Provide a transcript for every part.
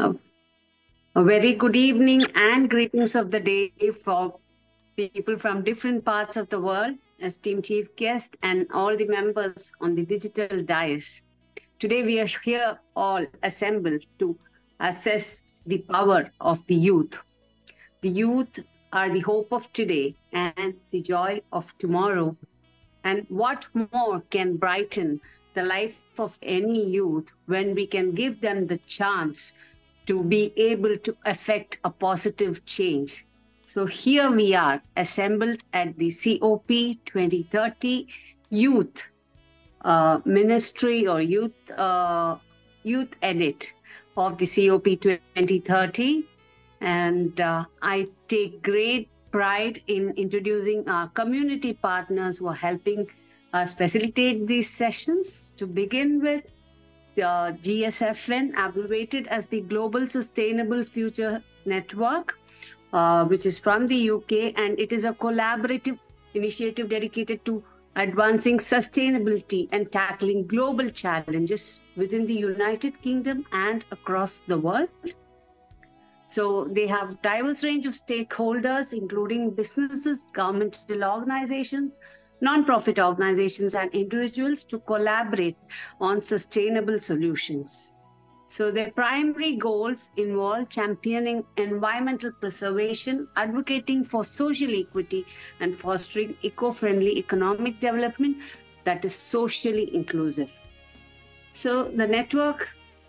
A very good evening and greetings of the day for people from different parts of the world, esteemed chief guest, and all the members on the digital dais. Today we are here all assembled to assess the power of the youth. The youth are the hope of today and the joy of tomorrow. And what more can brighten the life of any youth when we can give them the chance to be able to affect a positive change? So here we are assembled at the COP 2030 Youth uh, Ministry or Youth uh, Youth Edit of the COP 2030 and uh, I take great pride in introducing our community partners who are helping us facilitate these sessions. To begin with, the GSFN, abbreviated as the Global Sustainable Future Network, uh, which is from the UK, and it is a collaborative initiative dedicated to advancing sustainability and tackling global challenges within the United Kingdom and across the world. So they have diverse range of stakeholders, including businesses, governmental organizations, non-profit organizations, and individuals to collaborate on sustainable solutions. So their primary goals involve championing environmental preservation, advocating for social equity, and fostering eco-friendly economic development that is socially inclusive. So the network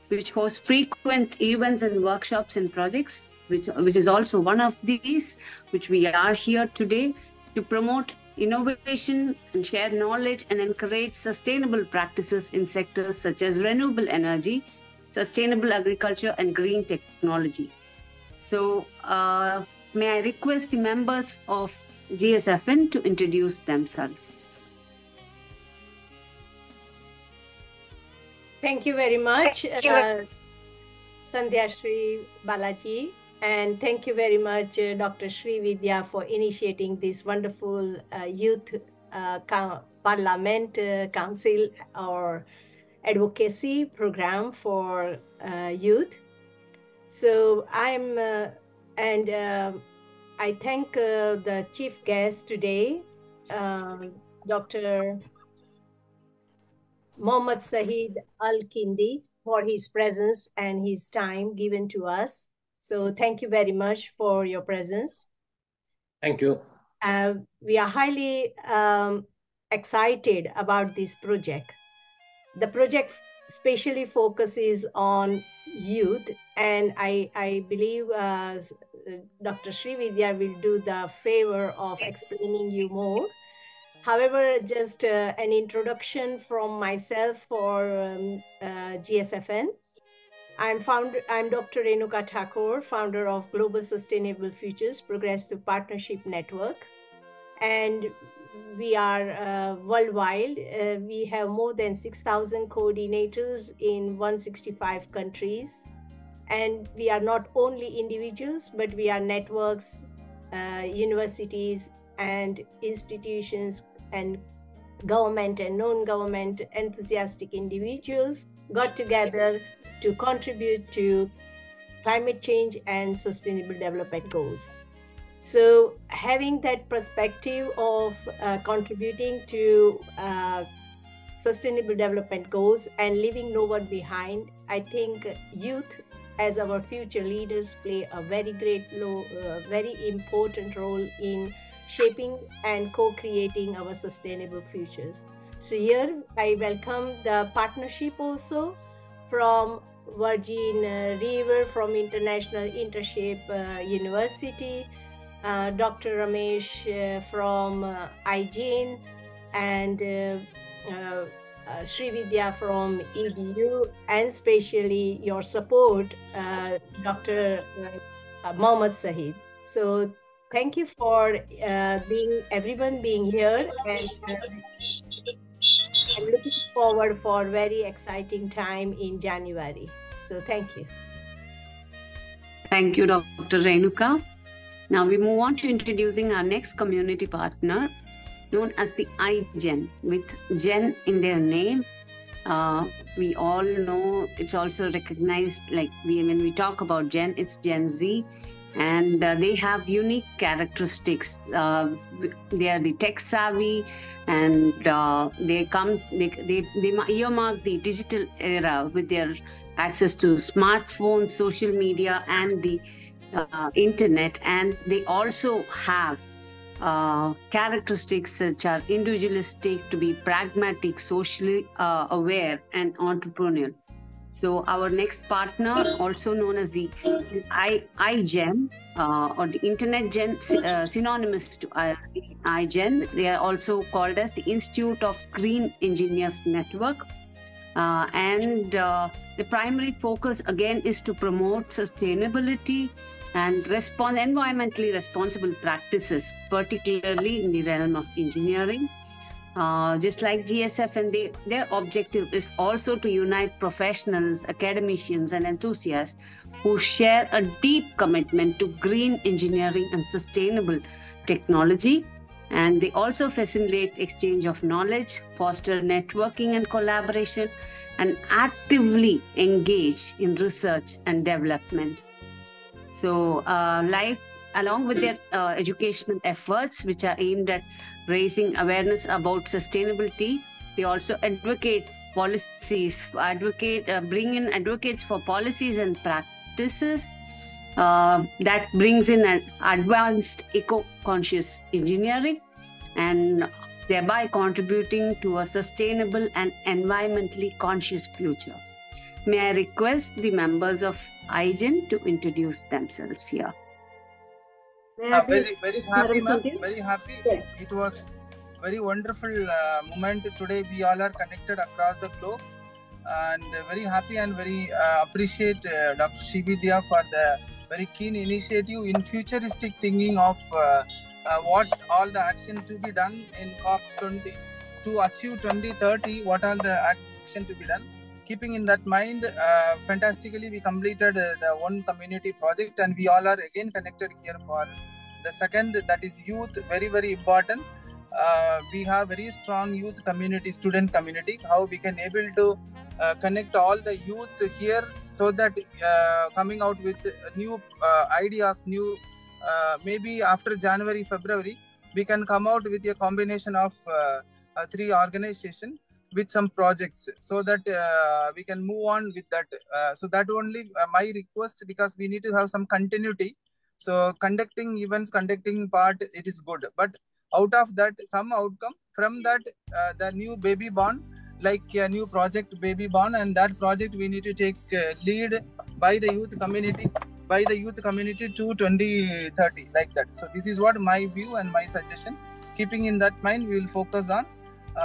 which hosts frequent events and workshops and projects, which, which is also one of these, which we are here today to promote innovation and share knowledge and encourage sustainable practices in sectors such as renewable energy, sustainable agriculture, and green technology. So, uh, may I request the members of GSFN to introduce themselves? Thank you very much, uh, Sandhya Shri Balaji. And thank you very much, uh, Dr. Sri Vidya, for initiating this wonderful uh, youth uh, parliament uh, council or advocacy program for uh, youth. So I'm, and I thank the chief guest today, Dr. Mohammad Sahid Al Kindi for his presence and his time given to us. So thank you very much for your presence. Thank you. Uh, we are highly um, excited about this project. The project especially focuses on youth, and I, I believe uh, Dr. Srividya will do the favor of explaining you more. However, just uh, an introduction from myself for um, uh, GSFN. I'm founder, I'm Dr. Renuka Thakur, founder of Global Sustainable Futures Progressive Partnership Network. And we are uh, worldwide. Uh, we have more than 6,000 coordinators in 165 countries. And we are not only individuals, but we are networks, uh, universities, and institutions and government and non-government enthusiastic individuals got together to contribute to climate change and sustainable development goals. So having that perspective of uh, contributing to uh, sustainable development goals and leaving no one behind, I think youth as our future leaders play a very great, low, uh, very important role in shaping and co-creating our sustainable futures. So here I welcome the partnership also from Virgin uh, River from International Internship uh, University, uh, Dr. Ramesh uh, from uh, and uh, uh, Sri Vidya from EDU, and especially your support, Dr. Mohammad Sahid. So thank you for uh, being everyone being here and uh, i'm looking forward for very exciting time in january. So thank you. Thank you dr renuka. Now we move on to introducing our next community partner known as the iGen with gen in their name. Uh, we all know it's also recognized like we when we talk about gen it's gen z and uh, they have unique characteristics uh, they are the tech savvy and uh, they come they, they they earmark the digital era with their access to smartphones social media and the uh, internet and they also have uh, characteristics such are individualistic, to be pragmatic, socially uh, aware, and entrepreneurial. So our next partner, also known as the I, iGen uh, or the Internet Gen, uh, synonymous to I iGen, they are also called as the Institute of Green Engineers Network. Uh, and uh, the primary focus again is to promote sustainability and respond environmentally responsible practices, particularly in the realm of engineering. Uh, just like GSF, and they, their objective is also to unite professionals, academicians, and enthusiasts who share a deep commitment to green engineering and sustainable technology. And they also facilitate exchange of knowledge, foster networking and collaboration, and actively engage in research and development. So, uh, like along with their uh, educational efforts, which are aimed at raising awareness about sustainability, they also advocate policies, advocate, uh, bring in advocates for policies and practices uh, that brings in an advanced eco-conscious engineering and thereby contributing to a sustainable and environmentally conscious future. May I request the members of iGen to introduce themselves here? Uh, very, very happy, ma'am. Very happy. Yes. It was very wonderful uh, moment today. We all are connected across the globe, and very happy and very uh, appreciate uh, Dr. Srividya for the very keen initiative in futuristic thinking of uh, uh, what all the action to be done in COP 20 to achieve 2030. What all the action to be done? Keeping in that mind, uh, fantastically, we completed uh, the one community project, and we all are again connected here for the second. That is youth, very very important. Uh, we have very strong youth community, student community. How we can able to uh, connect all the youth here, so that uh, coming out with new uh, ideas, new maybe after January, February, we can come out with a combination of three organizations with some projects so that uh, we can move on with that. Uh, so that only uh, my request because we need to have some continuity. So conducting events conducting part it is good. But out of that some outcome from that uh, the new baby born like a new project baby born and that project we need to take uh, lead by the youth community by the youth community to 2030 like that. So this is what my view and my suggestion. Keeping in that mind we will focus on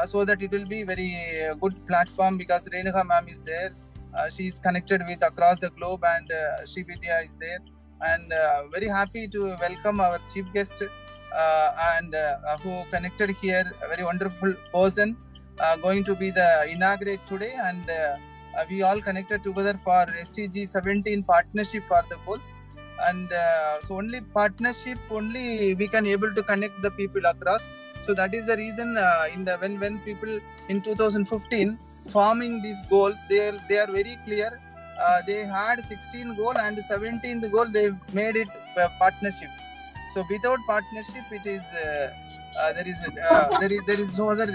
so that it will be very uh, good platform because Renuka ma'am is there. Uh, she is connected with across the globe and uh, Vidya is there. And uh, very happy to welcome our chief guest uh, and uh, who connected here, a very wonderful person going to be the inaugurate today. And we all connected together for SDG 17 partnership for the goals and uh, so only partnership only we can able to connect the people across so that is the reason uh, in the when when people in 2015 forming these goals, they are, they are very clear. Uh, they had 16 goal and 17th goal they made it partnership. So without partnership, it is uh, uh, there is uh, there is there is no other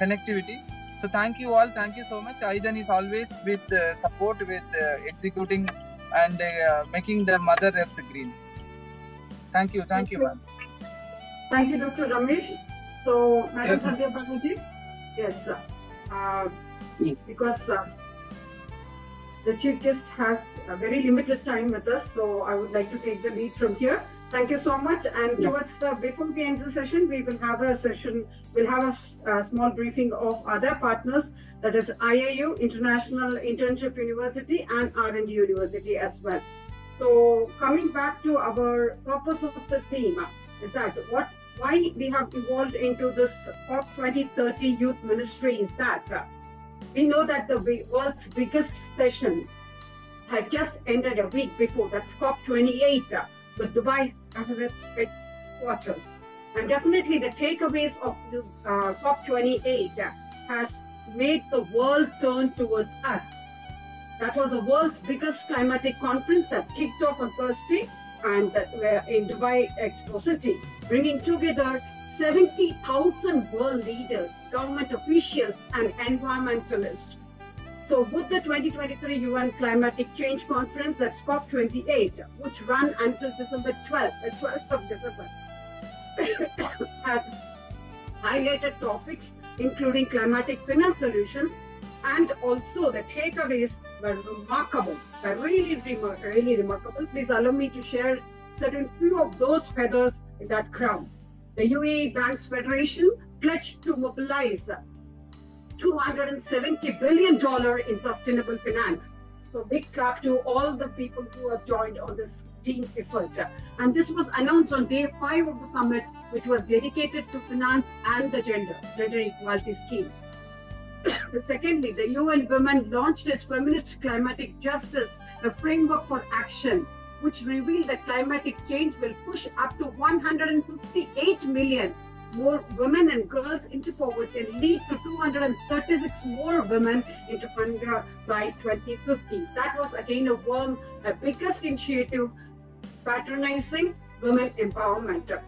connectivity. So thank you all. Thank you so much. iGen is always with support with executing and making the mother earth green. Thank you. Thank you, ma'am. Thank you, Dr. Ramesh. So, Madam yes, Sandhya Banerjee, yes, uh, yes, because uh, the chief guest has a very limited time with us, so I would like to take the lead from here. Thank you so much. And yeah. towards the before we end the session, we will have a session. We'll have a, a small briefing of other partners. That is IAU, International Internship University, and R&D University as well. So coming back to our purpose of the theme is that what why we have evolved into this COP 2030 Youth Ministry is that uh, we know that the world's biggest session had just ended a week before. That's COP 28 uh, with Dubai as its headquarters. And definitely the takeaways of uh, COP 28 uh, has made the world turn towards us. That was the world's biggest climatic conference that kicked off on Thursday and in Dubai Expo City, bringing together 70,000 world leaders, government officials, and environmentalists. So, with the 2023 UN Climatic Change Conference, that's COP28, which ran until December 12th, the 12th of December, had highlighted topics including climatic finance solutions, and also the takeaways were remarkable, were really, really remarkable. Please allow me to share certain few of those feathers in that crown. The UAE Banks Federation pledged to mobilize $270 billion in sustainable finance. So big clap to all the people who have joined on this team effort. And this was announced on day five of the summit, which was dedicated to finance and the gender, gender equality scheme. Secondly, the UN Women launched its Feminist Climatic Justice, a framework for action which revealed that climatic change will push up to 158 million more women and girls into poverty and lead to 236 more women into hunger by 2050. That was again a warm, a biggest initiative patronizing women empowerment.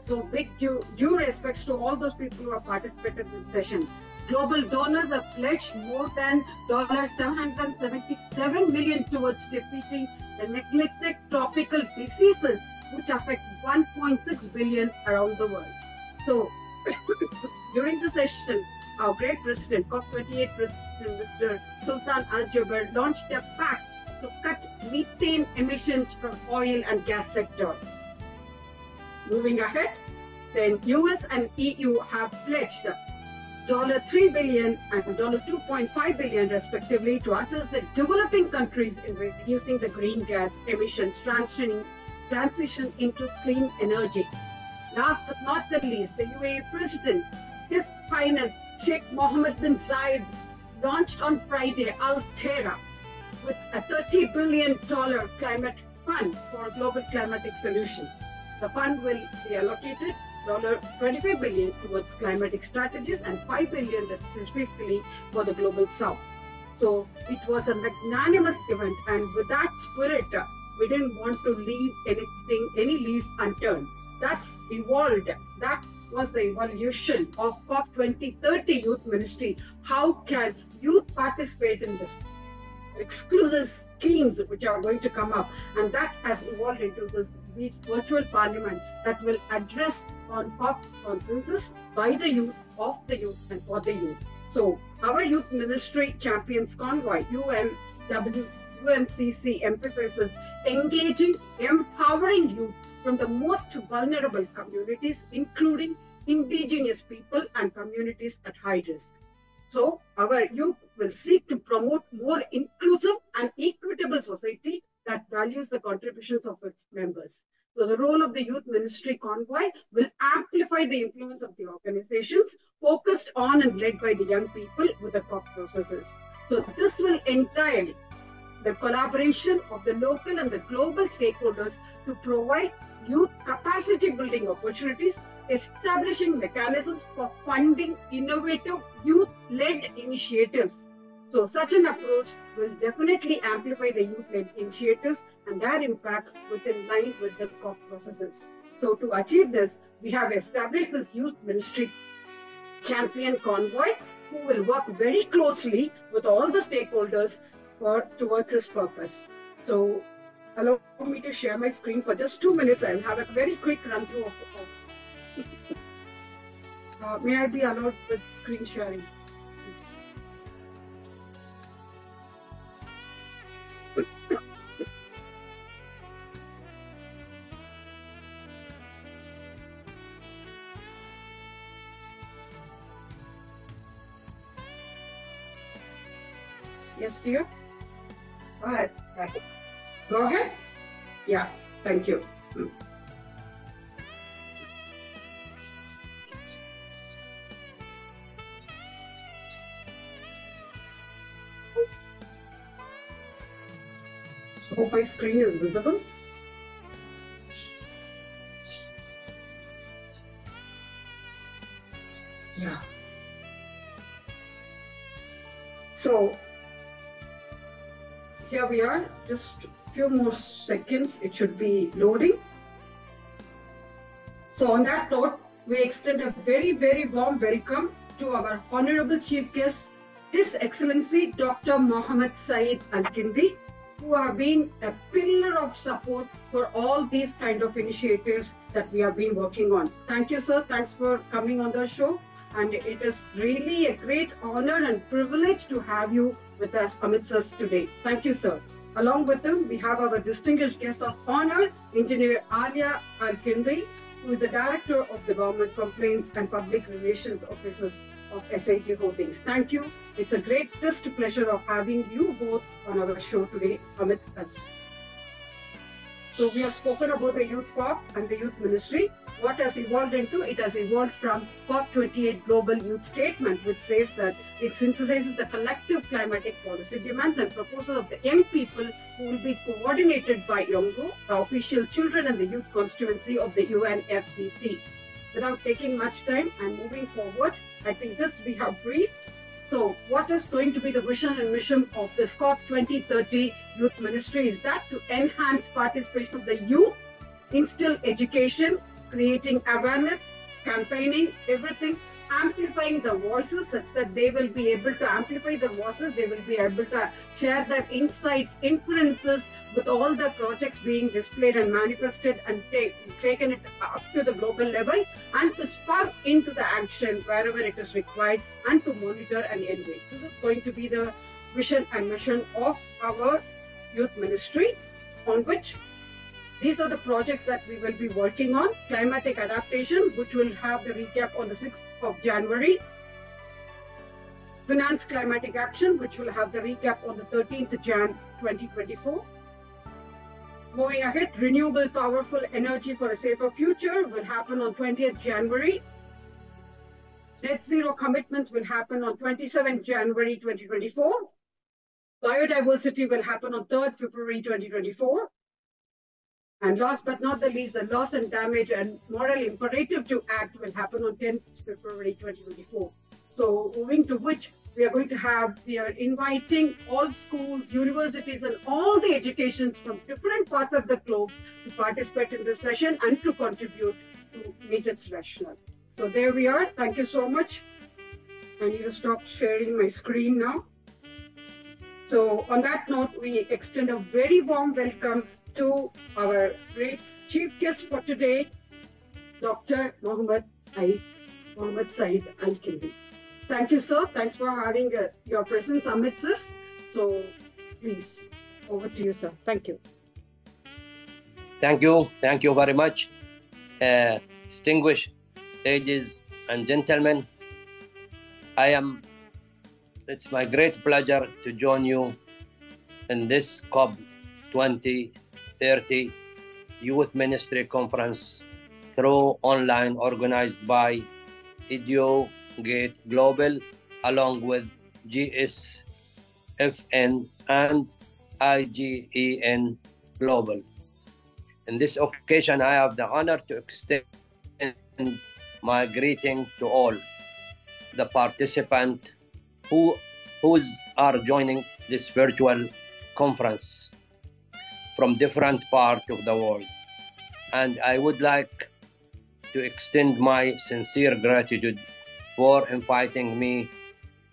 So big due, due respects to all those people who have participated in the session. Global donors have pledged more than $777 million towards defeating the neglected tropical diseases which affect 1.6 billion around the world. So, during the session, our great president, COP28 president, Mr. Sultan Al Jaber, launched a pact to cut methane emissions from oil and gas sector. Moving ahead, then US and EU have pledged $3 billion and $2.5 billion respectively to assist the developing countries in reducing the green gas emissions, transitioning, transition into clean energy. Last but not the least, the UAE President, His Highness Sheikh Mohammed bin Zayed, launched on Friday Alterra with a $30 billion climate fund for global climatic solutions. The fund will be allocated 25 billion towards climatic strategies and $5 billion specifically for the global south. So it was a magnanimous event, and with that spirit, uh, we didn't want to leave anything, any leaf unturned. That's evolved. That was the evolution of COP 2030 Youth Ministry. How can youth participate in this? exclusive schemes which are going to come up and that has evolved into this virtual parliament that will address on COP consensus by the youth, of the youth and for the youth. So our youth ministry champions convoy, UMW, YMCC emphasizes engaging, empowering youth from the most vulnerable communities, including indigenous people and communities at high risk. So our youth will seek to promote more inclusive and equitable society that values the contributions of its members. So the role of the youth ministry convoy will amplify the influence of the organizations focused on and led by the young people with the COP processes. So this will entirely the collaboration of the local and the global stakeholders to provide youth capacity building opportunities establishing mechanisms for funding innovative youth-led initiatives. So such an approach will definitely amplify the youth-led initiatives and their impact within line with the COP processes. So to achieve this, we have established this youth ministry champion convoy who will work very closely with all the stakeholders for towards this purpose. So allow me to share my screen for just two minutes. I'll have a very quick run through of, of uh, may I be allowed with screen sharing? Yes, dear? Go ahead. Right. Go ahead. Yeah, thank you. hope my screen is visible. Few more seconds, it should be loading. So on that note, we extend a very, very warm welcome to our Honorable Chief Guest, His Excellency Dr. Mohammed Saeed Al-Kindi, who have been a pillar of support for all these kind of initiatives that we have been working on. Thank you, sir. Thanks for coming on the show. And it is really a great honor and privilege to have you with us amidst us today. Thank you, sir. Along with them, we have our distinguished guest of honor, Engineer Alia Al-Kindi, who is the Director of the Government Complaints and Public Relations Offices of SAG Holdings. Thank you. It's a great pleasure of having you both on our show today amidst us. So we have spoken about the Youth Corp and the Youth Ministry. What has evolved into? It has evolved from COP28 Global Youth Statement, which says that it synthesizes the collective climatic policy demands and proposals of the young people who will be coordinated by YOUNGO, the official children and the youth constituency of the UNFCCC. Without taking much time and moving forward, I think this we have briefed so, what is going to be the vision and mission of the COP 2030 Youth Ministry is that to enhance participation of the youth, instill education, creating awareness, campaigning, everything amplifying the voices such that they will be able to amplify the voices, they will be able to share their insights, inferences with all the projects being displayed and manifested and take, taken it up to the global level action wherever it is required and to monitor and elevate. This is going to be the vision and mission of our youth ministry on which these are the projects that we will be working on. Climatic adaptation, which will have the recap on the 6th of January. Finance climatic action, which will have the recap on the 13th Jan 2024. Moving ahead, renewable powerful energy for a safer future will happen on 20th January. Net zero commitments will happen on 27th January 2024. Biodiversity will happen on 3rd February 2024. And last but not the least, the loss and damage and moral imperative to act will happen on 10th February 2024. So moving to which we are going to have, we are inviting all schools, universities, and all the educations from different parts of the globe to participate in this session and to contribute to meet its rationale. So there we are. Thank you so much. I need to stop sharing my screen now. So on that note, we extend a very warm welcome to our great chief guest for today, Dr. Mohammed Said, Mohammed Said Al-Kindi. Thank you, sir. Thanks for having uh, your presence amidst us. So please, over to you, sir. Thank you. Thank you. Thank you very much. Uh, distinguished ladies and gentlemen, I am, it's my great pleasure to join you in this COP 2030 Youth Ministry Conference through online organized by EduGate Global along with GSFN and IGEN Global. In this occasion, I have the honor to extend my greeting to all the participants who who's are joining this virtual conference from different parts of the world. And I would like to extend my sincere gratitude for inviting me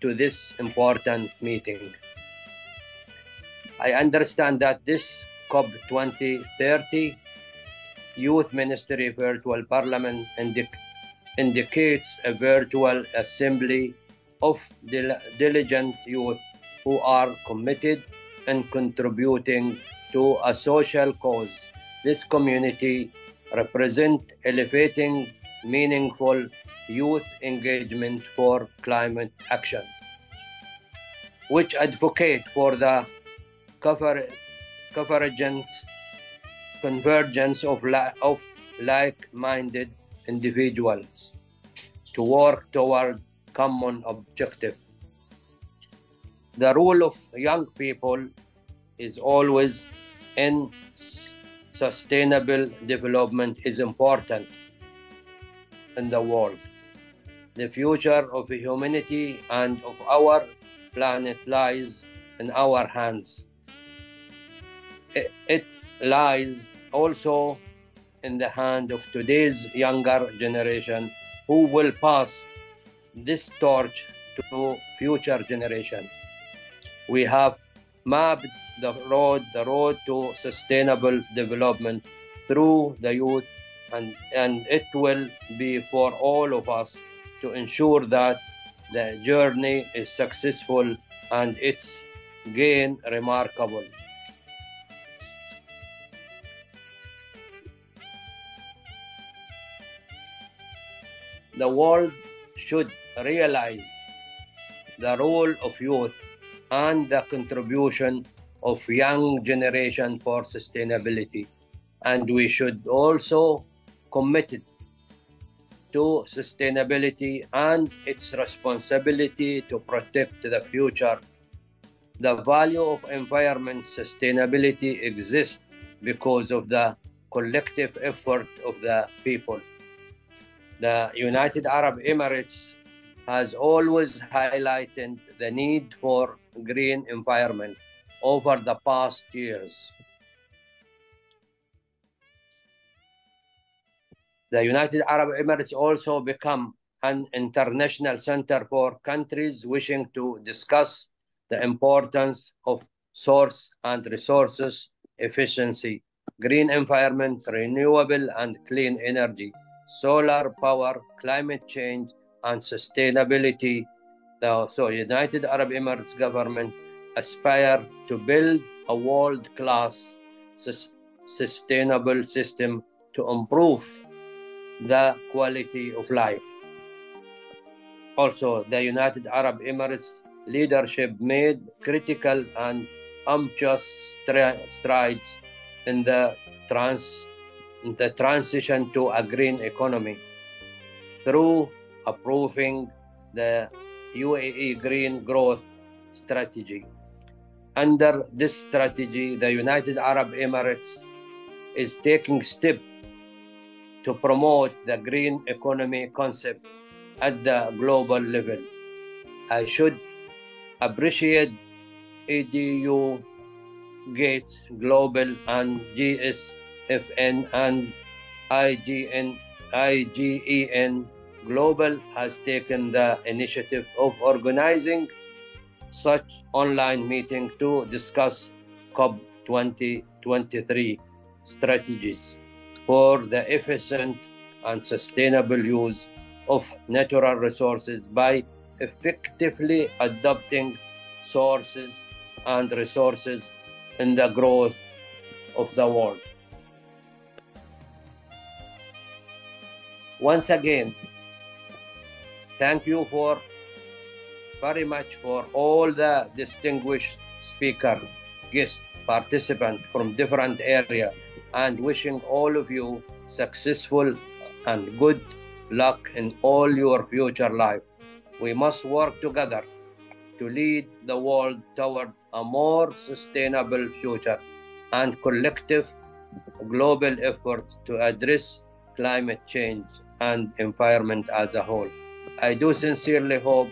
to this important meeting. I understand that this COP 2030 Youth Ministry Virtual Parliament indic- indicates a virtual assembly of dil- diligent youth who are committed and contributing to a social cause. This community represent elevating meaningful youth engagement for climate action, which advocate for the convergence, convergence of, of like-minded individuals to work toward common objective. The role of young people is always in sustainable development is important in the world. The future of humanity and of our planet lies in our hands. It, lies also in the hand of today's younger generation who will pass this torch to future generation. We have mapped the road, the road to sustainable development through the youth and, and it will be for all of us to ensure that the journey is successful and its gain remarkable. The world should realize the role of youth and the contribution of young generation for sustainability. And we should also commit to sustainability and its responsibility to protect the future. The value of environment sustainability exists because of the collective effort of the people the united arab emirates has always highlighted the need for green environment over the past years. The United Arab Emirates also become an international center for countries wishing to discuss the importance of source and resources efficiency, green environment, renewable and clean energy, solar power, climate change, and sustainability. The so United Arab Emirates government aspire to build a world-class sustainable system to improve the quality of life. Also, the United Arab Emirates leadership made critical and ambitious strides in the trans the transition to a green economy through approving the UAE Green Growth Strategy. Under this strategy, the United Arab Emirates is taking steps to promote the green economy concept at the global level. I should appreciate EDU Gates Global and GSFN and IGN, IGEN Global has taken the initiative of organizing such online meeting to discuss COP 2023 strategies for the efficient and sustainable use of natural resources by effectively adopting sources and resources in the growth of the world. Once again, thank you for very much for all the distinguished speaker, guest, participant from different area and wishing all of you successful and good luck in all your future life. We must work together to lead the world toward a more sustainable future and collective global effort to address climate change and environment as a whole. I do sincerely hope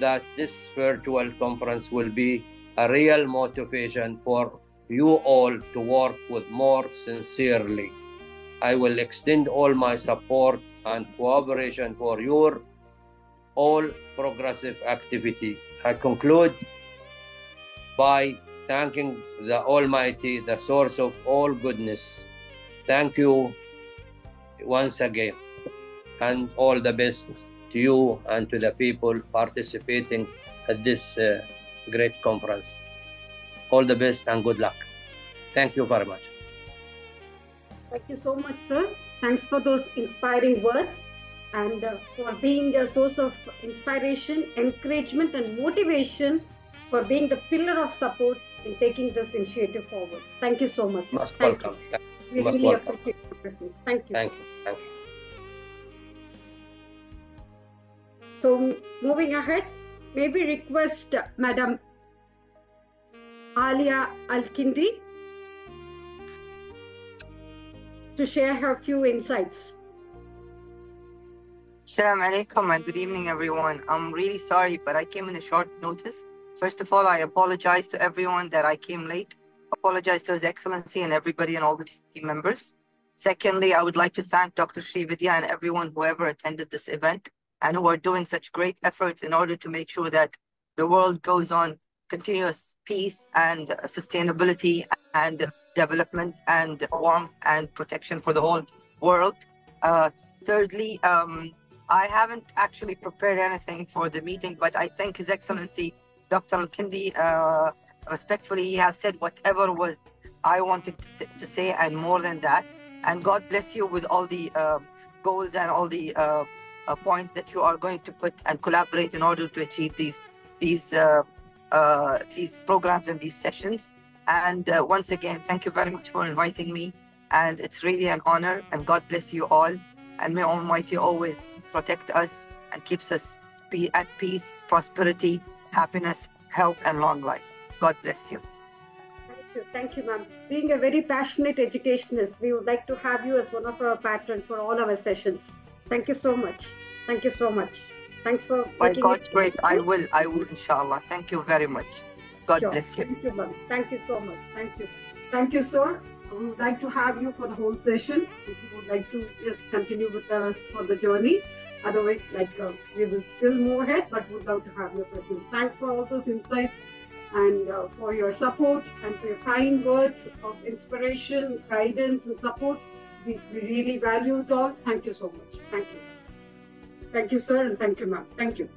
that this virtual conference will be a real motivation for you all to work with more sincerely. I will extend all my support and cooperation for your all progressive activity. I conclude by thanking the Almighty, the source of all goodness. Thank you once again and all the best to you and to the people participating at this uh, great conference. All the best and good luck. Thank you very much. Thank you so much, sir. Thanks for those inspiring words and uh, for being a source of inspiration, encouragement, and motivation for being the pillar of support in taking this initiative forward. Thank you so much. Most Thank welcome. You. We really welcome. appreciate your presence. Thank you. Thank you. Thank you. So, moving ahead, maybe request uh, Madam Alia Al-Kindi to share her few insights. Assalamu alaikum and good evening, everyone. I'm really sorry, but I came in a short notice. First of all, I apologize to everyone that I came late. Apologize to His Excellency and everybody and all the team members. Secondly, I would like to thank Dr. Srividya and everyone who ever attended this event and who are doing such great efforts in order to make sure that the world goes on continuous peace and sustainability and development and warmth and protection for the whole world. Uh, thirdly, um, I haven't actually prepared anything for the meeting, but I think His Excellency Dr. Al-Kindi, uh, respectfully, he has said whatever was I wanted to say and more than that. And God bless you with all the uh, goals and all the uh, points that you are going to put and collaborate in order to achieve these these uh, uh, these programs and these sessions. And uh, once again, thank you very much for inviting me. And it's really an honor. And God bless you all. And may Almighty always protect us and keeps us be at peace, prosperity, happiness, health, and long life. God bless you. Thank you, thank you, ma'am. Being a very passionate educationist, we would like to have you as one of our patrons for all our sessions. Thank you so much. Thank you so much. Thanks for by God's grace. I will. I will, inshallah. Thank you very much. God sure. bless you. Thank you, ma'am. Thank you so much. Thank you. Thank you, sir. We would like to have you for the whole session. If you would like to just continue with us for the journey. Otherwise, like uh, we will still move ahead, but we would love to have your presence. Thanks for all those insights and uh, for your support and for your kind words of inspiration, guidance, and support. We, we really value it all. Thank you so much. Thank you. Thank you, sir, and thank you, ma'am. Thank you.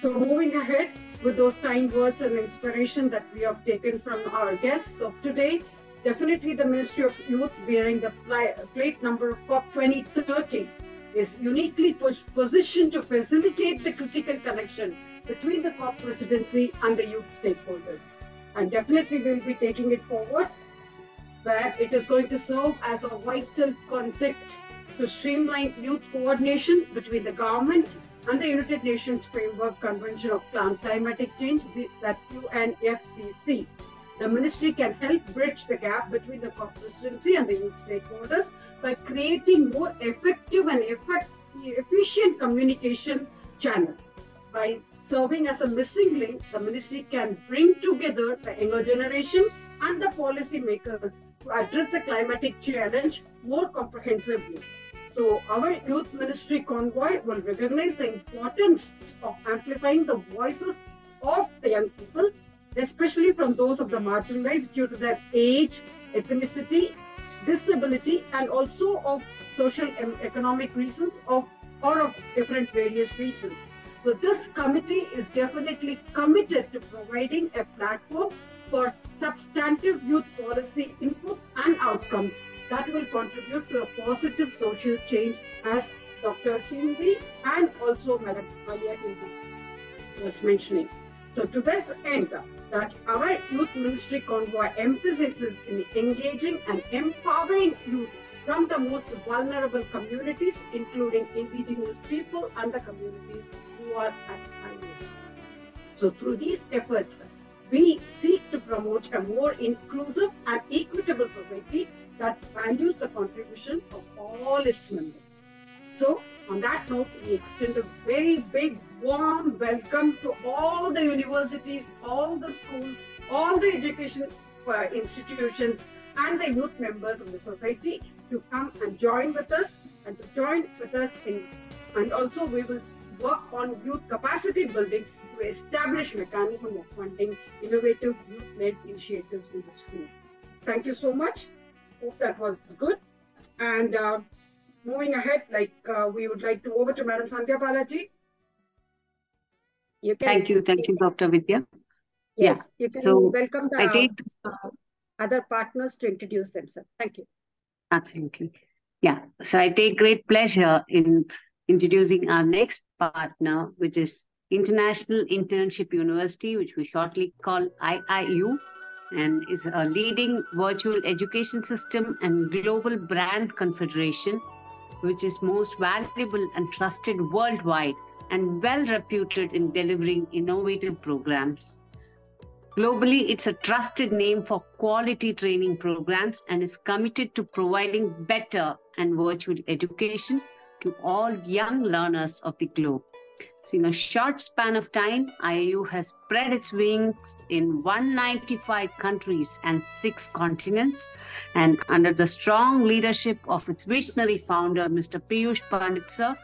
So moving ahead with those kind words and inspiration that we have taken from our guests of today, definitely the Ministry of Youth bearing the plate number COP 2030 is uniquely positioned to facilitate the critical connection between the COP presidency and the youth stakeholders. And definitely we'll be taking it forward where it is going to serve as a vital concept to streamline youth coordination between the government and the United Nations Framework Convention of Climatic Change, that UNFCCC. The ministry can help bridge the gap between the presidency and the youth stakeholders by creating more effective and effect, efficient communication channel. By serving as a missing link, the ministry can bring together the younger generation and the policy makers to address the climatic challenge more comprehensively. So our youth ministry convoy will recognize the importance of amplifying the voices of the young people, especially from those of the marginalized due to their age, ethnicity, disability, and also of social and economic reasons of or of different various reasons. So this committee is definitely committed to providing a platform for substantive youth policy input and outcomes that will contribute to a positive social change as Dr. Kindi and also Madam Alia Kindi was mentioning. So to this end, that our youth ministry convoy emphasizes in engaging and empowering youth from the most vulnerable communities, including indigenous people and the communities who are at high risk. So through these efforts, we seek to promote a more inclusive and equitable society that values the contribution of all its members. So, on that note, we extend a very big, warm welcome to all the universities, all the schools, all the education uh, institutions, and the youth members of the society to come and join with us and to join with us in, and also we will work on youth capacity building to establish mechanism of funding innovative youth-led initiatives in this field. Thank you so much. Hope that was good. And uh, moving ahead, like uh, we would like to over to Madam Sandhya Balaji. You can, thank you, thank you, Dr. Vidya. Yes, yeah. you can so welcome the I did, other partners to introduce themselves. Thank you. Absolutely. Yeah, so I take great pleasure in introducing our next partner, which is International Internship University, which we shortly call IIU and is a leading virtual education system and global brand confederation, which is most valuable and trusted worldwide and well reputed in delivering innovative programs. Globally, it's a trusted name for quality training programs and is committed to providing better and virtual education to all young learners of the globe. So, in a short span of time, IIU has spread its wings in 195 countries and six continents. And under the strong leadership of its visionary founder, Mr. Piyush Pandit sir,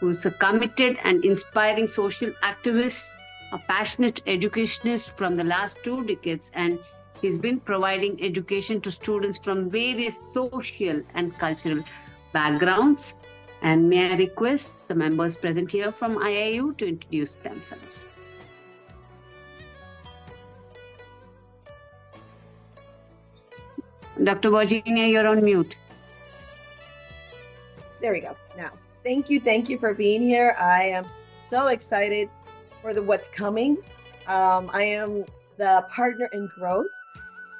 who's a committed and inspiring social activist, a passionate educationist from the last two decades, and he's been providing education to students from various social and cultural backgrounds and may I request the members present here from IIU to introduce themselves. Dr. Virginia, you're on mute. There we go. Now, thank you, thank you for being here. I am so excited for the what's coming. Um, I am the partner in growth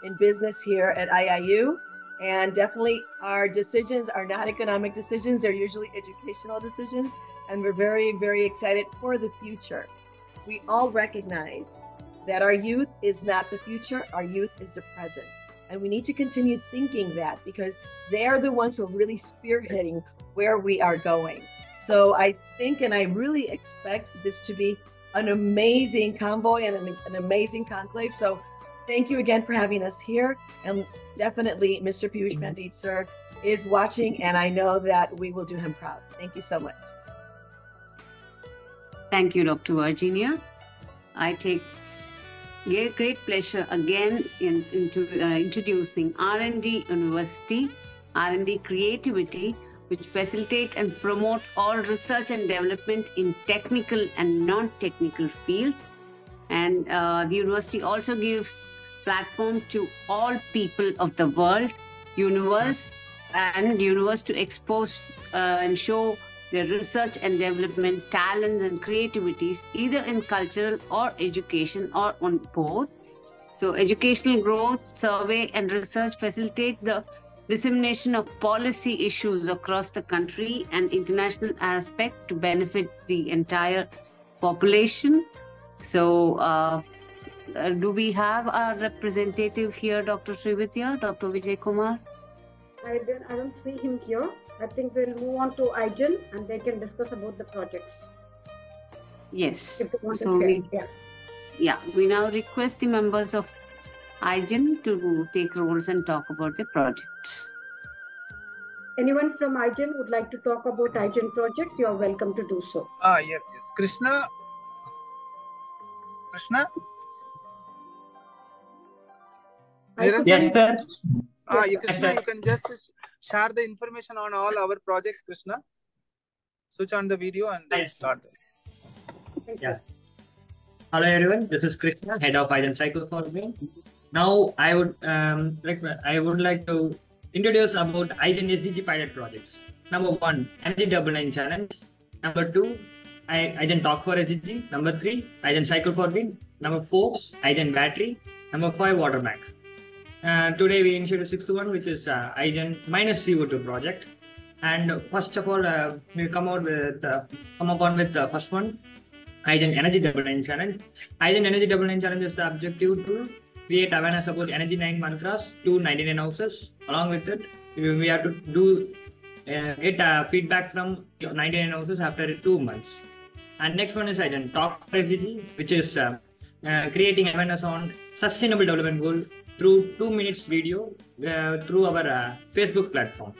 in business here at IIU. And definitely, our decisions are not economic decisions, they're usually educational decisions. And we're very, very excited for the future. We all recognize that our youth is not the future, our youth is the present. And we need to continue thinking that because they are the ones who are really spearheading where we are going. So I think and I really expect this to be an amazing convoy and an, an amazing conclave. So thank you again for having us here. And definitely Mr. Piyush mm-hmm. Pandit, sir, is watching, and I know that we will do him proud. Thank you so much. Thank you, Dr. Virginia. I take great pleasure again in, into uh, introducing R&D University, R&D Creativity, which facilitate and promote all research and development in technical and non-technical fields. And uh, the university also gives platform to all people of the world, universe, and universe to expose uh, and show their research and development talents and creativities either in cultural or education or on both. So, educational growth, survey, and research facilitate the dissemination of policy issues across the country and international aspect to benefit the entire population. So, uh, uh, do we have a representative here, Dr. Srividya, Dr. Vijay Kumar? I don't, I don't see him here. I think we'll move on to IGEN and they can discuss about the projects. Yes. so we, yeah. yeah, we now request the members of IGEN to take roles and talk about the projects. Anyone from IGEN would like to talk about IGEN projects, you are welcome to do so. Ah, yes, yes. Krishna. Krishna? Yes, sir. Ah, you, Krishna, you can just share the information on all our projects, Krishna. Switch on the video and yes. start there. Yeah. Hello everyone, this is Krishna, head of IGEN Cycle for Me. Now I would um, like I would like to introduce about IGEN SDG pilot projects. Number one, Energy Double Nine Challenge. Number two, I, IGEN Talk for SDG. Number three, IGEN Cycle for Wind. Number four, IGEN Battery. Number five, Water Bank. Uh, today we initiated sixth one, which is uh, IGEN minus CO2 project. And first of all, uh, we come out with uh, come up on with the first one, IGEN Energy Double Nine Challenge. IGEN Energy Double Nine Challenge is the objective to create awareness about Energy Nine mantras to 99 houses. Along with it, we have to do uh, get uh, feedback from 99 houses after two months. And next one is IGEN Talk for which is uh, uh, creating awareness on sustainable development goal through two minutes video uh, through our uh, Facebook platform.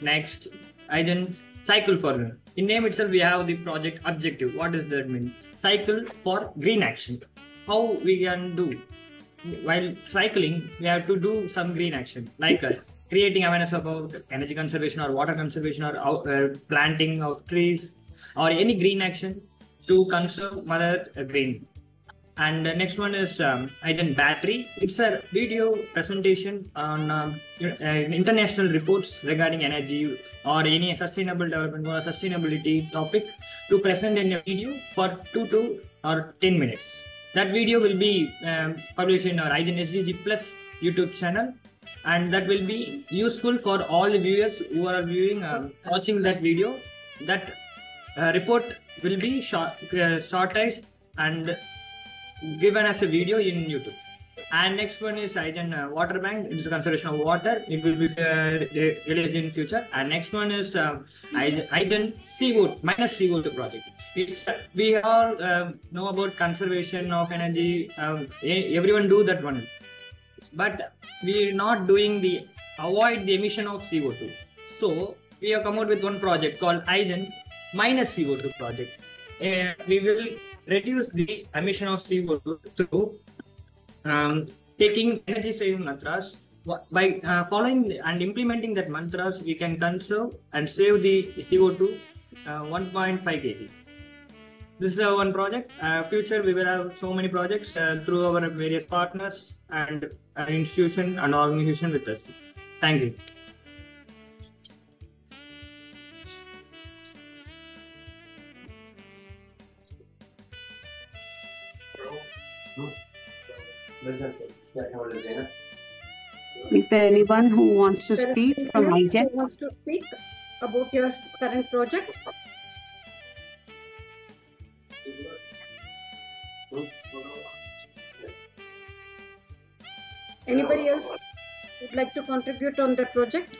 Next, IGEN cycle for me. In name itself, we have the project objective. What does that mean? Cycle for green action. How we can do? While cycling, we have to do some green action, like uh, creating awareness about energy conservation or water conservation or uh, planting of trees or any green action to conserve Mother green and the next one is um, IGEN Battery. It's a video presentation on um, uh, international reports regarding energy or any sustainable development or sustainability topic to present in a video for two to or 10 minutes. That video will be um, published in our IGEN SDG Plus YouTube channel and that will be useful for all the viewers who are viewing uh, watching that video. That uh, report will be short, uh, shortized and given as a video in YouTube. And next one is IGEN uh, Water Bank. It is a conservation of water. It will be uh, released in future. And next one is um, IGEN CO minus CO2 project. It's uh, we all um, know about conservation of energy. Um, everyone do that one, but we are not doing the avoid the emission of CO2. So we have come out with one project called IGEN minus CO2 project. Uh, we will reduce the emission of CO2 through um, taking energy saving mantras. By uh, following and implementing that mantras we can conserve and save the co2 uh, 1.5 kg this is our one project. Uh, future we will have so many projects uh, through our various partners and uh, institution and organization with us. Thank you Is there anyone who wants to speak from IGEN? Who wants to speak about your current project? Anybody else would like to contribute on the project?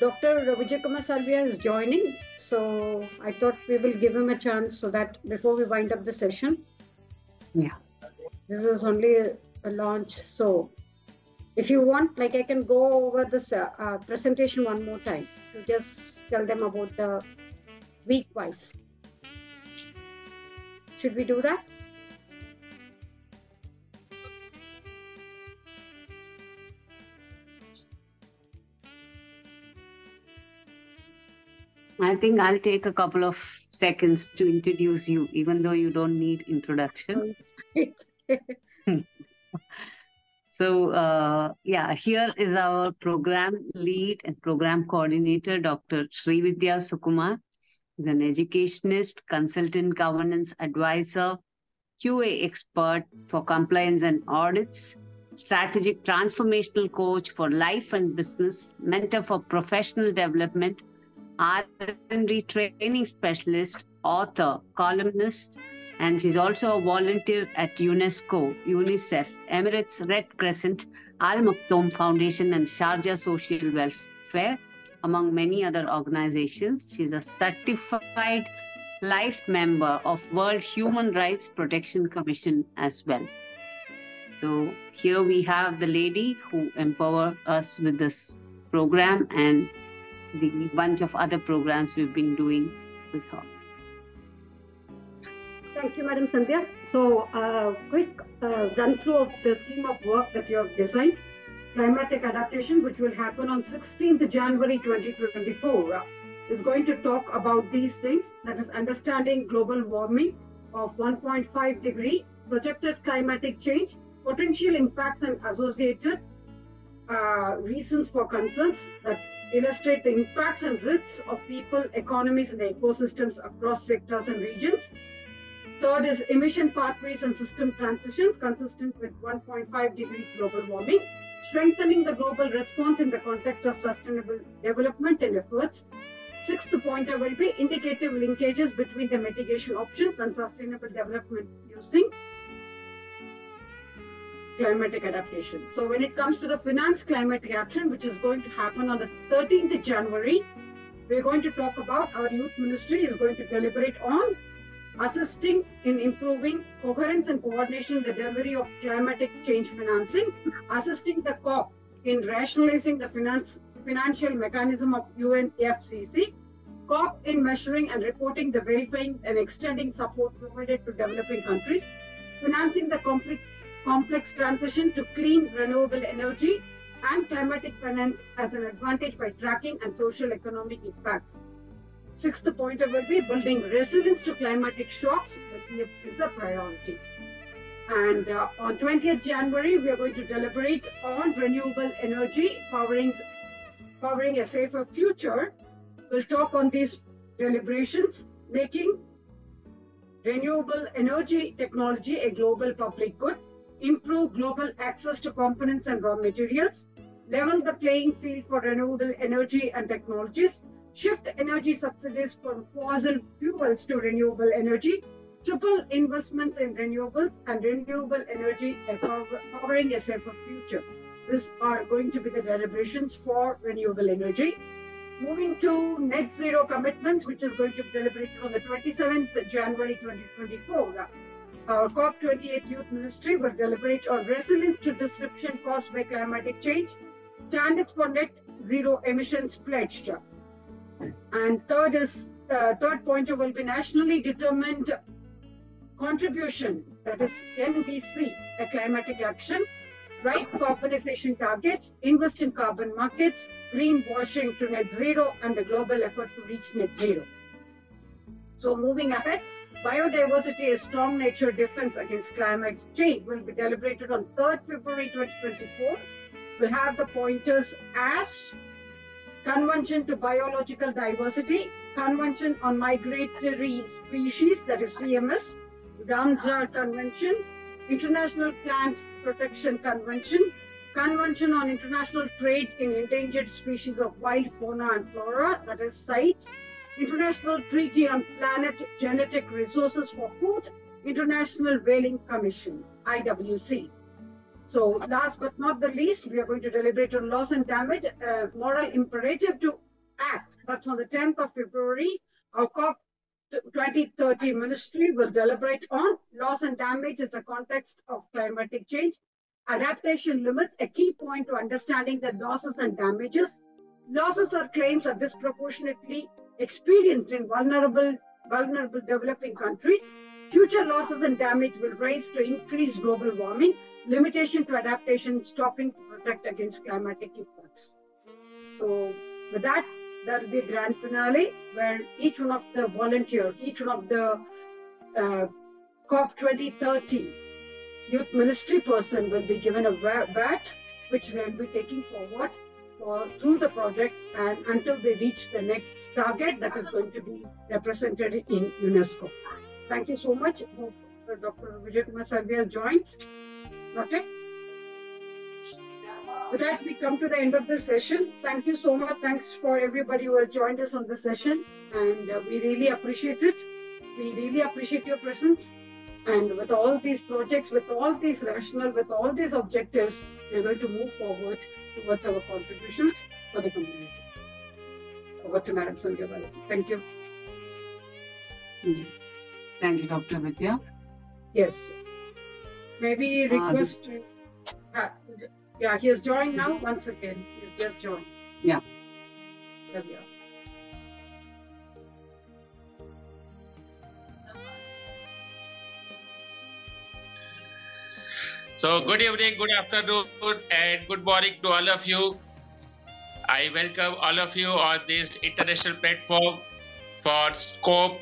Dr. Vijay Salvia is joining, so I thought we will give him a chance so that before we wind up the session. Yeah. This is only a launch, so if you want, like I can go over this uh, uh, presentation one more time to just tell them about the week wise. Should we do that? I think I'll take a couple of seconds to introduce you, even though you don't need introduction. so, uh, yeah, here is our program lead and program coordinator, Dr. Srividya Sukumar. He's an educationist, consultant, governance advisor, QA expert for compliance and audits, strategic transformational coach for life and business, mentor for professional development, R&D training specialist, author, columnist, and she's also a volunteer at UNESCO, UNICEF, Emirates Red Crescent, Al Maktoum Foundation, and Sharjah Social Welfare, among many other organizations. She's a certified life member of World Human Rights Protection Commission as well. So here we have the lady who empowered us with this program and the bunch of other programs we've been doing with her. Thank you, Madam Sandhya. So, uh, quick uh, run through of the scheme of work that you have designed. Climatic adaptation, which will happen on 16th January 2024, uh, is going to talk about these things. That is understanding global warming of 1.5 degree, projected climatic change, potential impacts and associated uh, reasons for concerns that illustrate the impacts and risks of people, economies, and ecosystems across sectors and regions. Third is emission pathways and system transitions consistent with 1.5 degree global warming, strengthening the global response in the context of sustainable development and efforts. Sixth pointer will be indicative linkages between the mitigation options and sustainable development using climatic adaptation. So when it comes to the finance climatic action, which is going to happen on the 13th January, we're going to talk about our youth ministry is going to deliberate on assisting in improving coherence and coordination in the delivery of climatic change financing, assisting the COP in rationalizing the finance, financial mechanism of UNFCCC, COP in measuring and reporting the verifying and extending support provided to developing countries, financing the complex, complex transition to clean renewable energy and climatic finance as an advantage by tracking and social economic impacts. Sixth pointer will be building resilience to climatic shocks is a priority. And uh, on 20th January, we are going to deliberate on renewable energy powering, powering a safer future. We'll talk on these deliberations, making renewable energy technology a global public good, improve global access to components and raw materials, level the playing field for renewable energy and technologies, shift energy subsidies from fossil fuels to renewable energy, triple investments in renewables and renewable energy powering a safer future. These are going to be the deliberations for renewable energy. Moving to net zero commitments, which is going to be deliberated on the 27th January 2024. Our COP28 Youth Ministry will deliberate on resilience to disruption caused by climatic change, standards for net zero emissions pledged. And third is uh, third point will be nationally determined contribution, that is NDC, a climatic action, right carbonization targets, invest in carbon markets, greenwashing to net zero, and the global effort to reach net zero. So moving ahead, biodiversity is strong nature defense against climate change will be deliberated on 3rd February 2024. We'll have the pointers as Convention to Biological Diversity, Convention on Migratory Species, that is CMS, Ramsar Convention, International Plant Protection Convention, Convention on International Trade in Endangered Species of Wild Fauna and Flora, that is CITES, International Treaty on Plant Genetic Resources for Food, International Whaling Commission, IWC. So last but not the least, we are going to deliberate on loss and damage, uh, moral imperative to act. That's on the 10th of February. Our COP 2030 ministry will deliberate on loss and damage as a context of climatic change, adaptation limits, a key point to understanding the losses and damages. Losses or claims are disproportionately experienced in vulnerable, vulnerable developing countries. Future losses and damage will rise to increased global warming, limitation to adaptation, stopping to protect against climatic impacts. So with that, there will be a grand finale where each one of the volunteers, each one of the uh, COP 2030 youth ministry person will be given a bat, which they will be taking forward for, through the project and until they reach the next target that is going to be represented in UNESCO. Thank you so much. Hope Dr. Vijay Kumar Salvi has joined. Okay. With that, we come to the end of the session. Thank you so much. Thanks for everybody who has joined us on the session. And uh, we really appreciate it. We really appreciate your presence. And with all these projects, with all these rational, with all these objectives, we're going to move forward towards our contributions for the community. Over to Madam Sandhya Balaji. Thank you. Thank you, Dr. Vidya. Yes. Maybe request. Uh, yeah, he has joined now once again. He's just joined. Yeah. There we are. So good evening, good afternoon, and good morning to all of you. I welcome all of you on this international platform for Scope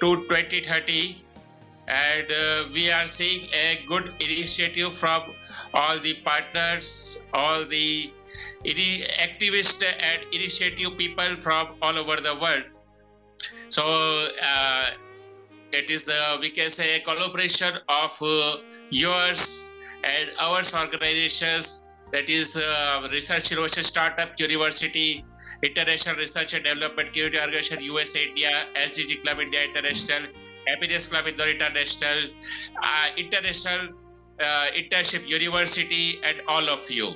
to 2030. And uh, we are seeing a good initiative from all the partners, all the activists and initiative people from all over the world. So uh, it is the we can say a collaboration of uh, yours and ours organizations that is uh, research innovation startup university international research and development community organization usa india sdg club india international happiness club indore international uh, international uh, internship university and all of you.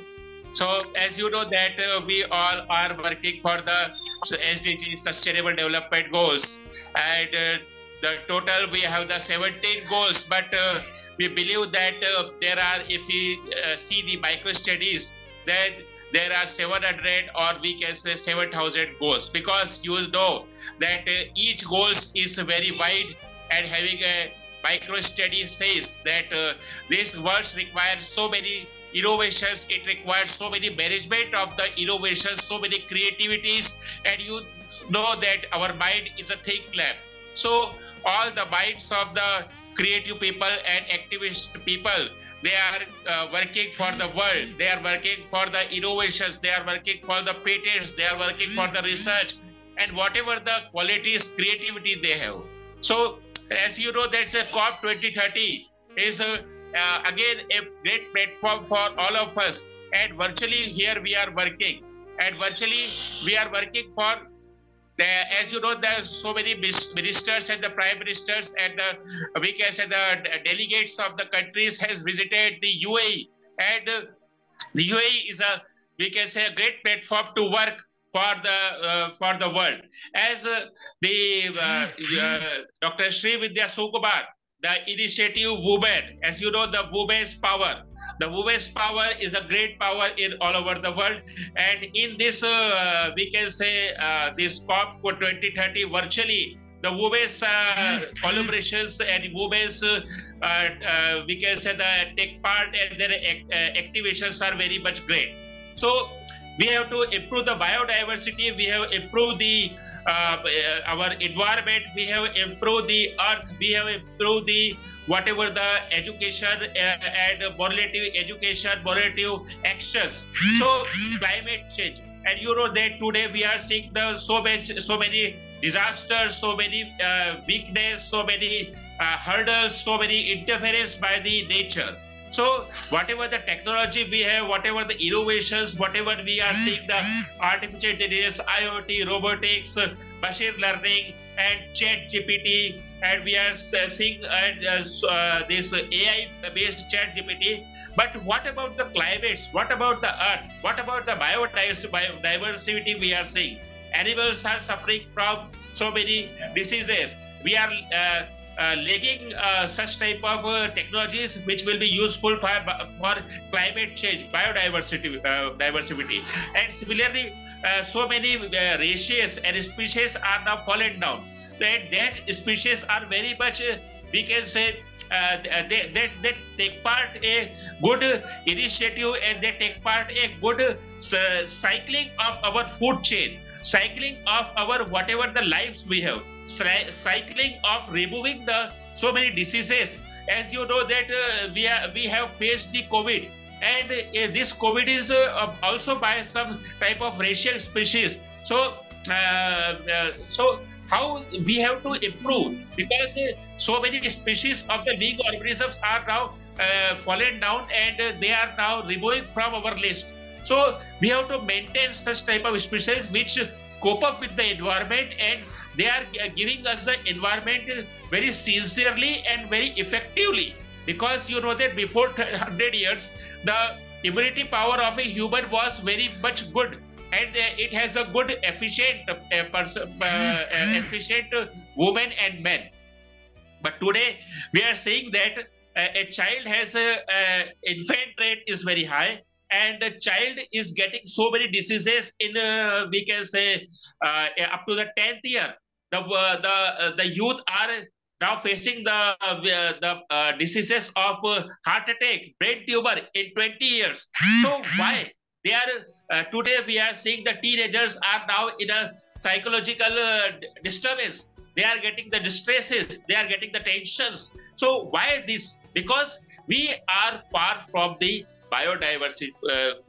So as you know that uh, we all are working for the sdg sustainable development goals and uh, the total we have the 17 goals but uh, we believe that uh, there are if we uh, see the micro studies that there are 700 or we can say 7000 goals. Because you know that each goals is very wide and having a micro study says that uh, these words require so many innovations it requires so many management of the innovations so many creativities and you know that our mind is a think lab so all the minds of the creative people and activist people. They are uh, working for the world. They are working for the innovations. They are working for the patents. They are working for the research. And whatever the qualities creativity they have. So as you know, that's a COP 2030 is uh, uh, again a great platform for all of us. And virtually here we are working. And virtually we are working for the, as you know, there's so many ministers and the prime ministers and the we can say the delegates of the countries has visited the UAE, and the UAE is a we can say a great platform to work for the uh, for the world. As uh, the uh, uh Dr. Sri Vidya Sukumar, the initiative Women, as you know, the women's power. The women's power is a great power in all over the world, and in this uh, we can say uh, this COP 2030 virtually the women's uh, collaborations and women's uh, uh, we can say the take part and their activations are very much great. So we have to improve the biodiversity. We have improved the uh, our environment we have improved the earth we have improved the whatever the education uh, and morality education morality actions. So climate change. And you know that today we are seeing the so much so many disasters so many uh, weakness so many uh, hurdles so many interference by the nature so whatever the technology we have, whatever the innovations, whatever we are seeing the artificial intelligence, IoT, robotics, machine learning, and Chat GPT, and we are seeing uh, uh, this AI-based Chat GPT. But what about the climates? What about the earth? What about the biodiversity we are seeing? Animals are suffering from so many diseases. We are uh, uh, lagging uh, such type of uh, technologies which will be useful for, for climate change, biodiversity, uh, diversity. And similarly, uh, so many uh, races and species are now fallen down. That, that species are very much, we can say, they, they, they take part a good initiative and they take part a good cycling of our food chain, cycling of our whatever the lives we have cycling of removing the so many diseases. As you know that uh, we are, we have faced the COVID, and uh, this COVID is uh, also by some type of racial species. So uh, uh, so how we have to improve because uh, so many species of the living organisms are now fallen down and they are now removed from our list. So we have to maintain such type of species which cope up with the environment and they are giving us the environment very sincerely and very effectively. Because you know that before 100 years the immunity power of a human was very much good. And uh, it has a good efficient uh, person, uh, uh, efficient women and men. But today we are saying that uh, a child has a, infant rate is very high and the child is getting so many diseases in uh, we can say uh, up to the 10th year. The uh, the uh, the youth are now facing the uh, the uh, diseases of heart attack brain tumor in 20 years. So why they are today we are seeing the teenagers are now in a psychological disturbance. They are getting the distresses. They are getting the tensions. So why this? Because we are far from the biodiversity. Uh,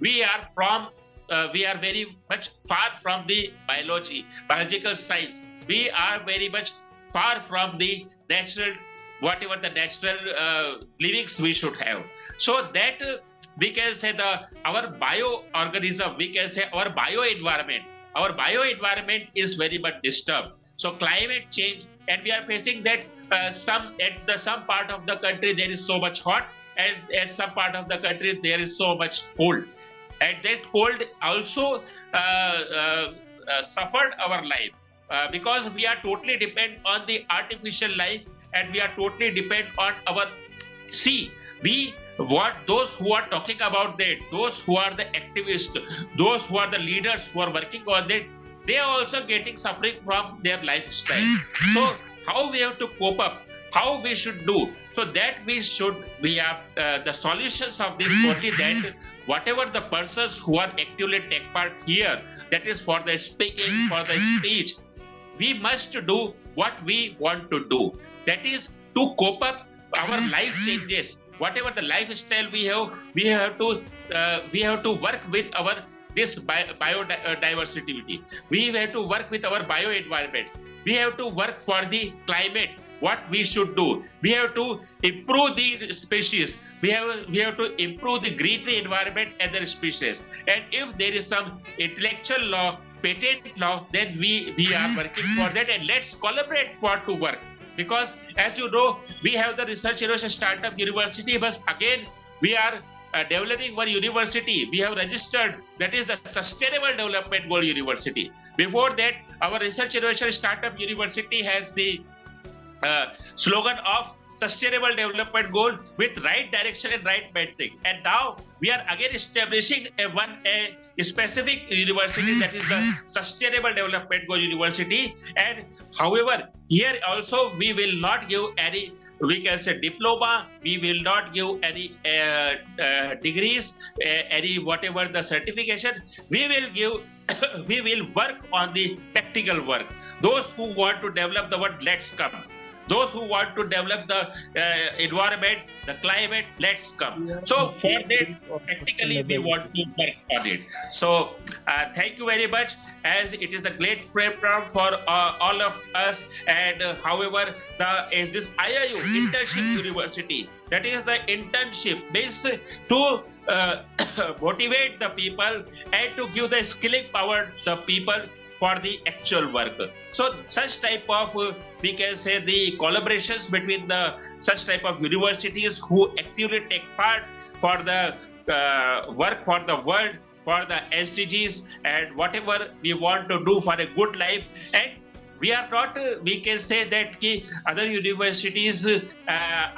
we are from uh, we are very much far from the biology, biological science. We are very much far from the natural, whatever the natural uh, livings we should have. So that uh, we can say the our bioorganism, we can say our bio environment, our bio environment is very much disturbed. So climate change, and we are facing that uh, some at the some part of the country there is so much hot, as, as some part of the country there is so much cold. And that cold also uh, uh, uh, suffered our life. Uh, because we are totally depend on the artificial life and we are totally depend on our sea. we what those who are talking about that those who are the activists those who are the leaders who are working on that they are also getting suffering from their lifestyle. So how we have to cope up how we should do. So that we should we have uh, the solutions of this hmm. only that whatever the persons who are actively take part here that is for the speaking hmm. for the hmm. speech we must do what we want to do. That is to cope up our life changes. Whatever the lifestyle we have we have to uh, we have to work with our this biodiversity. We have to work with our bio environment we have to work for the climate what we should do. We have to improve the species. We have we have to improve the greenery environment and the species. And if there is some intellectual law, patent law, then we we are working for that. And let's collaborate for to work. Because as you know, we have the research innovation startup university, but again we are uh, developing one university. We have registered that is the Sustainable Development Goal University. Before that, our research innovation startup university has the slogan of sustainable development goal with right direction and right metric. And now we are again establishing a one a, specific university that is the Sustainable Development Goal University. And however, here also we will not give any we can say diploma we will not give any uh, uh, degrees uh, any whatever the certification we will give we will work on the practical work those who want to develop the word let's come those who want to develop the uh, environment, the climate, let's come. So for that, practically we want to work on it. So uh, thank you very much as it is a great program for uh, all of us. And uh, however, the is this IIU internship university. That is the internship means to uh, motivate the people and to give the skilling power the people for the actual work. So such type of uh, we can say the collaborations between the such type of universities who actively take part for the uh, work for the world for the SDGs and whatever we want to do for a good life. And we are not uh, we can say that ki other universities uh,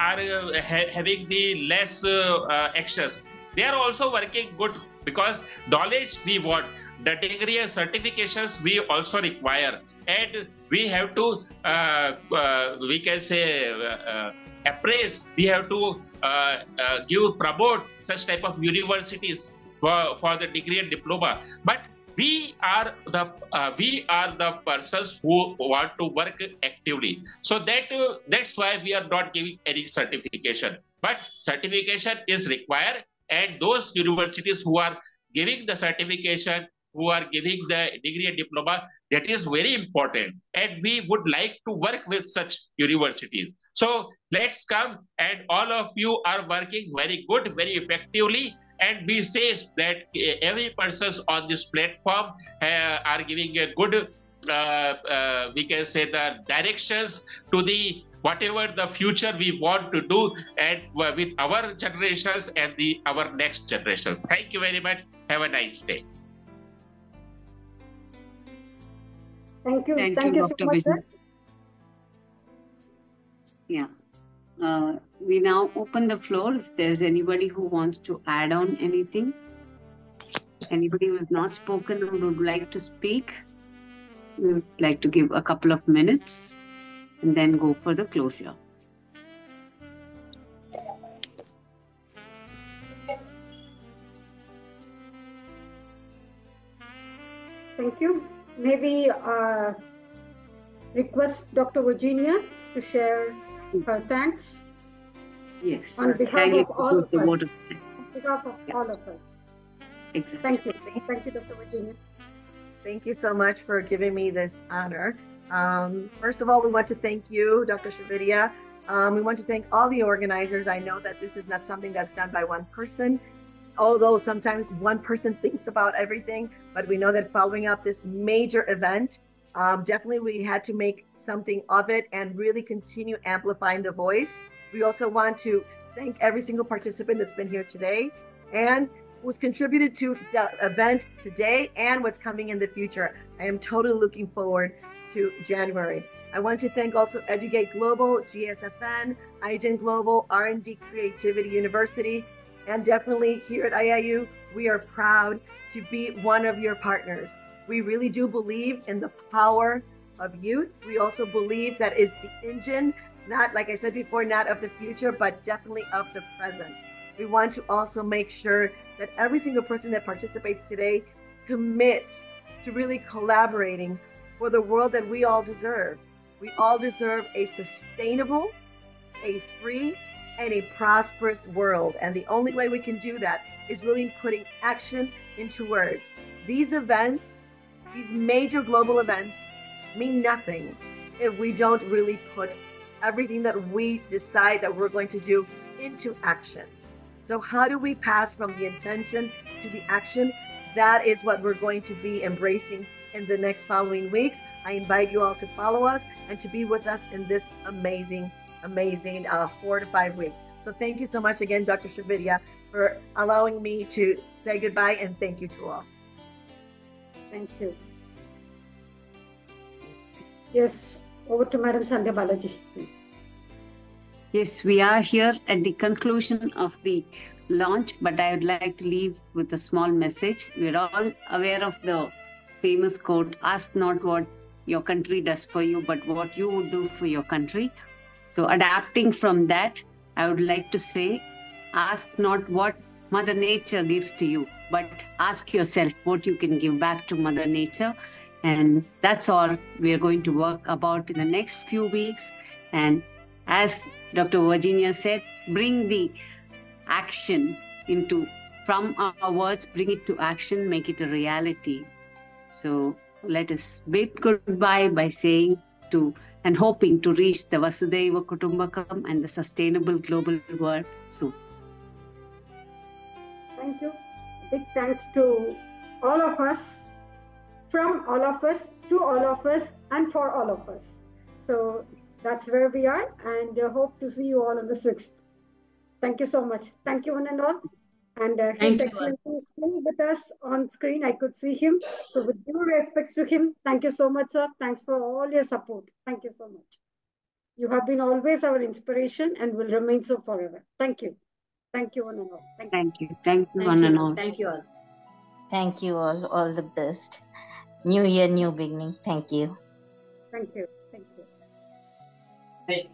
are uh, ha having the less uh, actions they are also working good because knowledge we want the degree and certifications we also require. And we have to uh, uh, we can say uh, uh appraise. We have to uh, uh, give promote such type of universities for, for the degree and diploma. But we are the we are the persons who want to work actively. So that that's why we are not giving any certification. But certification is required and those universities who are giving the certification who are giving the degree and diploma, that is very important. And we would like to work with such universities. So let's come and all of you are working very good, very effectively. And we say that every person on this platform uh, are giving a good, uh, uh, we can say the directions to the whatever the future we want to do and with our generations and the our next generation. Thank you very much. Have a nice day. Thank you. Thank, Thank you, Dr. So much, Yeah. Uh, we now open the floor if there's anybody who wants to add on anything. Anybody who has not spoken or would like to speak, we would like to give a couple of minutes and then go for the closure. Thank you maybe uh, request Dr. Virginia to share her thanks. Yes. On behalf Thank of all of us. On behalf of yeah. all of us. Exactly. Thank you. Thank you, Dr. Virginia. Thank you so much for giving me this honor. Um, first of all, we want to thank you, Dr. Srividya. Um, we want to thank all the organizers. I know that this is not something that's done by one person although sometimes one person thinks about everything, but we know that following up this major event, um, definitely we had to make something of it and really continue amplifying the voice. We also want to thank every single participant that's been here today and who's contributed to the event today and what's coming in the future. I am totally looking forward to January. I want to thank also Educate Global, GSFN, iGen Global, R&D Creativity University, and definitely here at IIU, we are proud to be one of your partners. We really do believe in the power of youth. We also believe that is the engine, not like I said before, not of the future, but definitely of the present. We want to also make sure that every single person that participates today commits to really collaborating for the world that we all deserve. We all deserve a sustainable, a free, and a prosperous world. And the only way we can do that is really putting action into words. These events, these major global events, mean nothing if we don't really put everything that we decide that we're going to do into action. So, how do we pass from the intention to the action? That is what we're going to be embracing in the next following weeks. I invite you all to follow us and to be with us in this amazing, amazing uh, four to five weeks. So, thank you so much again, Dr. Srividya, for allowing me to say goodbye and thank you to all. Thank you. Yes, over to Madam Sandhya Balaji, please. Yes, we are here at the conclusion of the launch, but I would like to leave with a small message. We're all aware of the famous quote ask not what your country does for you, but what you would do for your country. So, adapting from that, I would like to say ask not what Mother Nature gives to you, but ask yourself what you can give back to Mother Nature. And that's all we are going to work about in the next few weeks. And as Dr. Virginia said, bring the action into from our words, bring it to action, make it a reality. So let us bid goodbye by saying to and hoping to reach the Vasudhaiva Kutumbakam and the sustainable global world soon. Thank you. Big thanks to all of us, from all of us, to all of us, and for all of us. So that's where we are, and uh, hope to see you all on the 6th. Thank you so much. Thank you, one and all. And uh, His Excellency is still with us on screen. I could see him. So, with due respects to him, thank you so much, sir. Thanks for all your support. Thank you so much. You have been always our inspiration and will remain so forever. Thank you. Thank you, one and all. Thank, Thank you. Thank you, Thank one you. and all. Thank you all. Thank you all. All the best. New year, new beginning. Thank you. Thank you. Thank you. Hey,